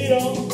Everybody thinks